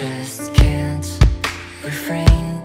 just can't refrain.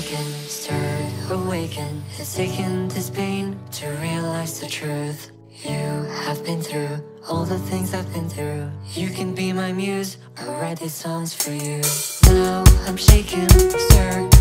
Awaken, stir, awakened It's taken this pain to realize the truth. You have been through all the things I've been through. You can be my muse, I'll write these songs for you. Now I'm shaking, stirred,